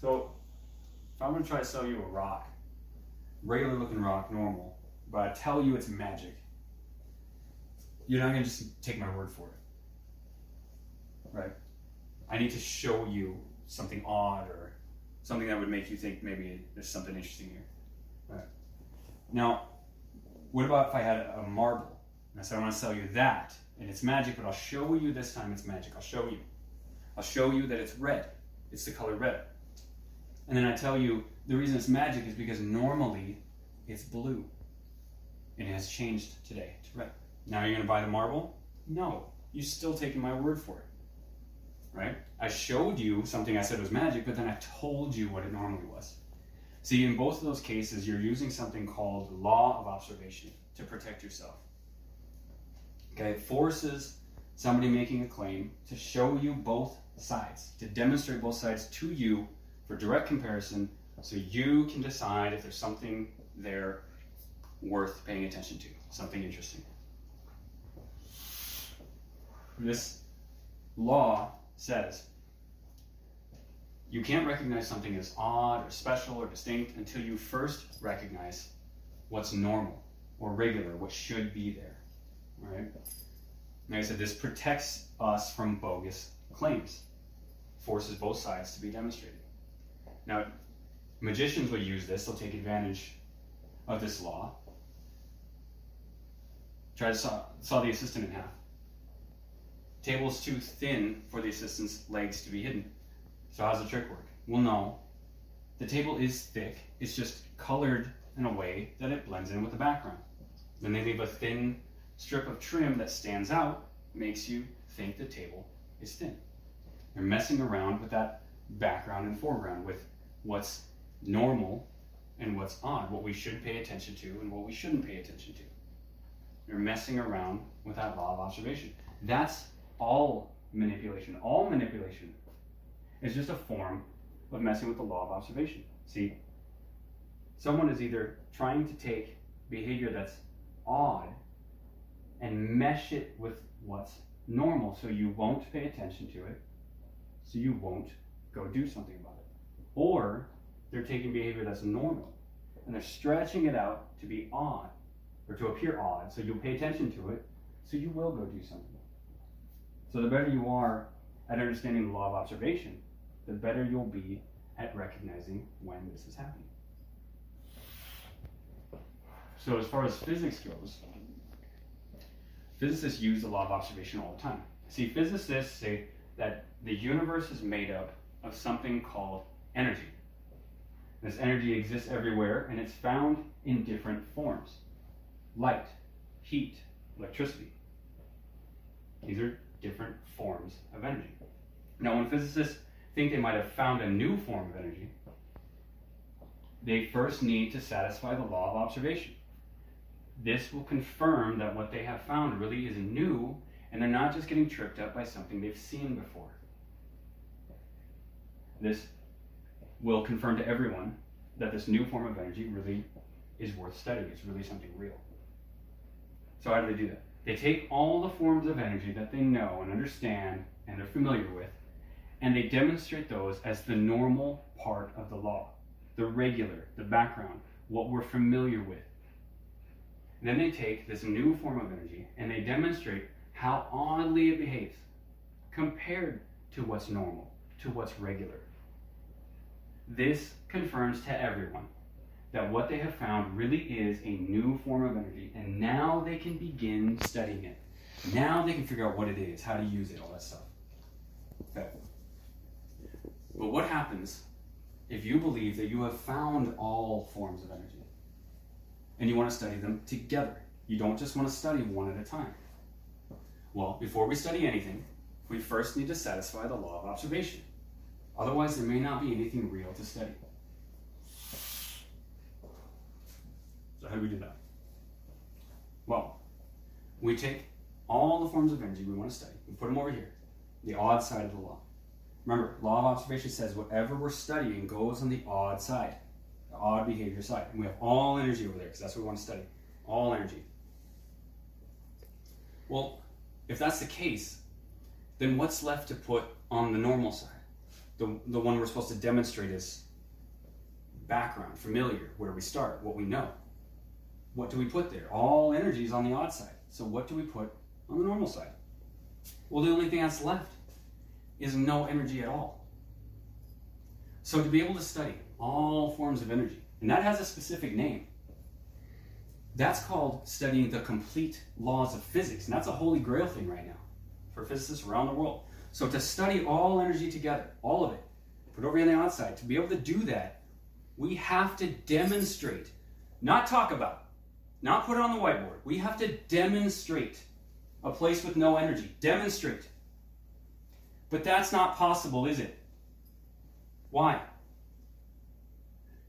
So if I'm gonna try to sell you a rock, regular looking rock, normal, but I tell you it's magic, you're not gonna just take my word for it. Right? I need to show you something odd or something that would make you think maybe there's something interesting here. Right. Now, what about if I had a marble? And I said, I want to sell you that, and it's magic, but I'll show you this time it's magic. I'll show you. I'll show you that it's red. It's the color red. And then I tell you the reason it's magic is because normally it's blue. And it has changed today to red. Now you're going to buy the marble? No. You're still taking my word for it. Right? I showed you something I said was magic, but then I told you what it normally was. See, in both of those cases, you're using something called law of observation to protect yourself. Okay, it forces somebody making a claim to show you both sides, to demonstrate both sides to you for direct comparison so you can decide if there's something there worth paying attention to, something interesting. This law says you can't recognize something as odd or special or distinct until you first recognize what's normal or regular, what should be there. Right? Like I said, this protects us from bogus claims, forces both sides to be demonstrated. Now, magicians will use this, they'll take advantage of this law. Try to saw, saw the assistant in half. Table's too thin for the assistant's legs to be hidden. So how's the trick work? Well, no. The table is thick. It's just colored in a way that it blends in with the background. Then they leave a thin strip of trim that stands out, makes you think the table is thin. They're messing around with that background and foreground, with what's normal and what's odd, what we should pay attention to and what we shouldn't pay attention to. You're messing around with that law of observation. That's all manipulation. All manipulation is just a form of messing with the law of observation. See, someone is either trying to take behavior that's odd and mesh it with what's normal so you won't pay attention to it, so you won't go do something about it. Or they're taking behavior that's normal and they're stretching it out to be odd or to appear odd so you'll pay attention to it so you will go do something. So the better you are at understanding the law of observation, the better you'll be at recognizing when this is happening. So as far as physics goes, physicists use the law of observation all the time. See, physicists say that the universe is made up of something called energy. This energy exists everywhere and it's found in different forms light, heat, electricity. These are different forms of energy. Now, when physicists think they might have found a new form of energy, they first need to satisfy the law of observation. This will confirm that what they have found really is new and they're not just getting tripped up by something they've seen before. This will confirm to everyone that this new form of energy really is worth studying. It's really something real. So, how do they do that? They take all the forms of energy that they know and understand and are familiar with, and they demonstrate those as the normal part of the law, the regular, the background, what we're familiar with. Then they take this new form of energy and they demonstrate how oddly it behaves compared to what's normal, to what's regular. This confirms to everyone that what they have found really is a new form of energy, and now they can begin studying it. Now they can figure out what it is, how to use it, all that stuff. Okay. But what happens if you believe that you have found all forms of energy and you want to study them together? You don't just want to study one at a time. Well, before we study anything, we first need to satisfy the law of observation. Otherwise, there may not be anything real to study. So, how do we do that? Well, we take all the forms of energy we want to study, we put them over here, the odd side of the law. Remember, law of observation says whatever we're studying goes on the odd side, the odd behavior side. And we have all energy over there because that's what we want to study. All energy. Well, if that's the case, then what's left to put on the normal side? The, the one we're supposed to demonstrate is background, familiar, where we start, what we know. What do we put there? All energy is on the odd side. So what do we put on the normal side? Well, the only thing that's left is no energy at all. So to be able to study all forms of energy, and that has a specific name, that's called studying the complete laws of physics. And that's a holy grail thing right now for physicists around the world. So to study all energy together, all of it, put over on the outside, to be able to do that, we have to demonstrate, not talk about, not put it on the whiteboard. We have to demonstrate a place with no energy. Demonstrate. But that's not possible, is it? Why?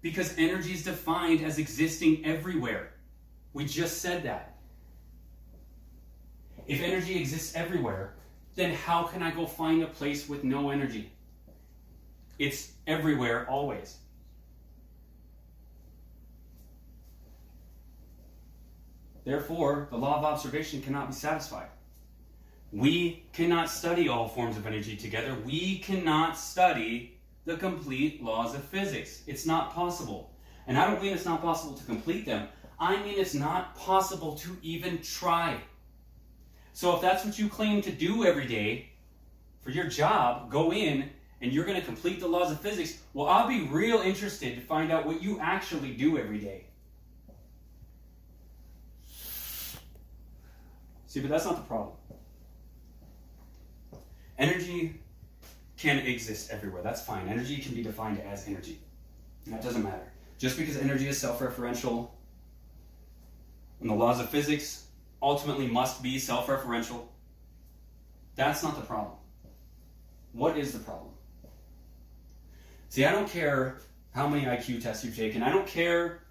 Because energy is defined as existing everywhere. We just said that. If energy exists everywhere, then how can I go find a place with no energy? It's everywhere, always. Therefore, the law of observation cannot be satisfied. We cannot study all forms of energy together. We cannot study the complete laws of physics. It's not possible. And I don't mean it's not possible to complete them. I mean it's not possible to even try. So if that's what you claim to do every day for your job, go in and you're going to complete the laws of physics, well, I'll be real interested to find out what you actually do every day. See, but that's not the problem. Energy can exist everywhere. That's fine. Energy can be defined as energy. That doesn't matter. Just because energy is self referential and the laws of physics ultimately must be self referential, that's not the problem. What is the problem? See, I don't care how many IQ tests you've taken, I don't care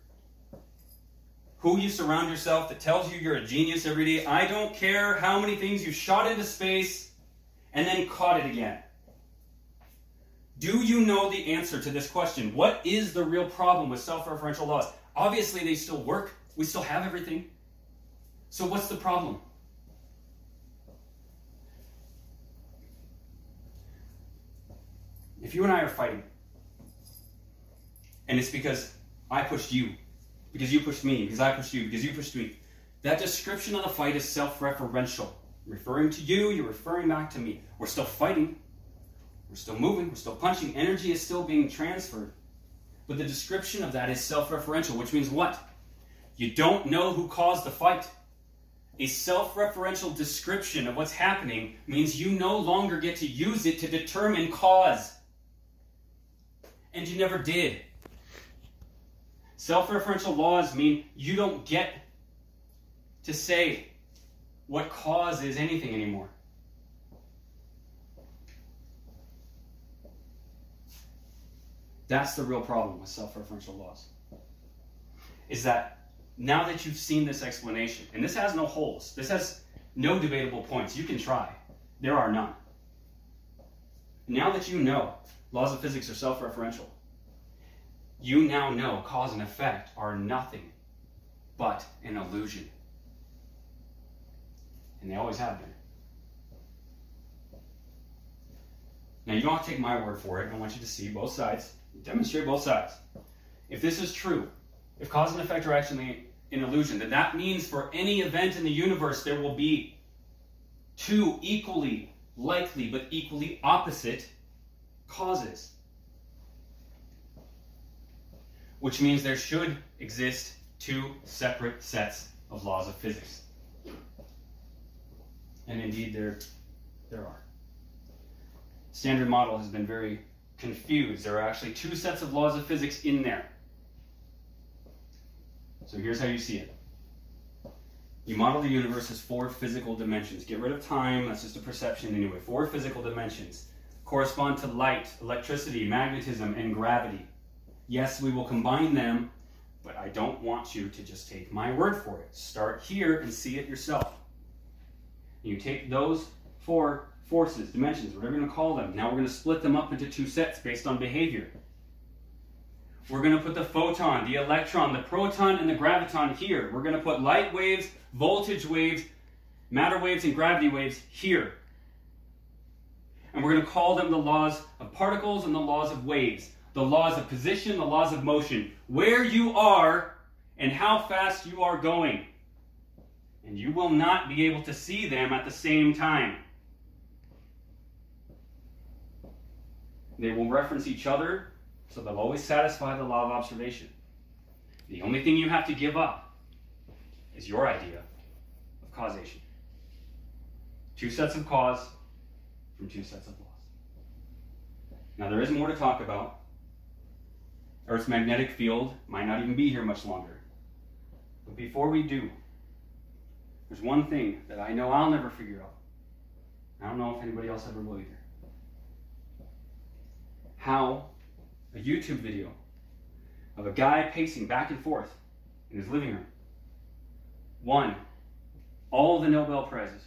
who you surround yourself that tells you you're a genius every day. I don't care how many things you shot into space and then caught it again. Do you know the answer to this question? What is the real problem with self referential laws? Obviously, they still work, we still have everything. So, what's the problem? If you and I are fighting, and it's because I pushed you, because you pushed me, because I pushed you, because you pushed me, that description of the fight is self referential. Referring to you, you're referring back to me. We're still fighting, we're still moving, we're still punching, energy is still being transferred. But the description of that is self referential, which means what? You don't know who caused the fight. A self referential description of what's happening means you no longer get to use it to determine cause. And you never did. Self referential laws mean you don't get to say what cause is anything anymore. That's the real problem with self referential laws. Is that now that you've seen this explanation, and this has no holes, this has no debatable points, you can try. There are none. Now that you know laws of physics are self referential, you now know cause and effect are nothing but an illusion. And they always have been. Now, you don't have to take my word for it. I want you to see both sides, demonstrate both sides. If this is true, if cause and effect are actually an illusion, That that means for any event in the universe, there will be two equally likely but equally opposite causes. Which means there should exist two separate sets of laws of physics. And indeed, there, there are. Standard model has been very confused. There are actually two sets of laws of physics in there. So here's how you see it. You model the universe as four physical dimensions. Get rid of time, that's just a perception anyway. Four physical dimensions correspond to light, electricity, magnetism, and gravity. Yes, we will combine them, but I don't want you to just take my word for it. Start here and see it yourself. You take those four forces, dimensions, whatever you're going to call them. Now we're going to split them up into two sets based on behavior. We're going to put the photon, the electron, the proton, and the graviton here. We're going to put light waves, voltage waves, matter waves, and gravity waves here. and we're going to call them the laws of particles and the laws of waves, the laws of position, the laws of motion, where you are and how fast you are going. And you will not be able to see them at the same time. They will reference each other, so they'll always satisfy the law of observation. The only thing you have to give up is your idea of causation. Two sets of cause from two sets of laws. Now, there is more to talk about. Earth's magnetic field might not even be here much longer. But before we do, there's one thing that I know I'll never figure out. I don't know if anybody else ever will either. How a YouTube video of a guy pacing back and forth in his living room. Won all the Nobel Prizes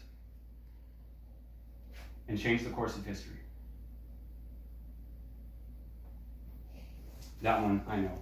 and changed the course of history. That one I know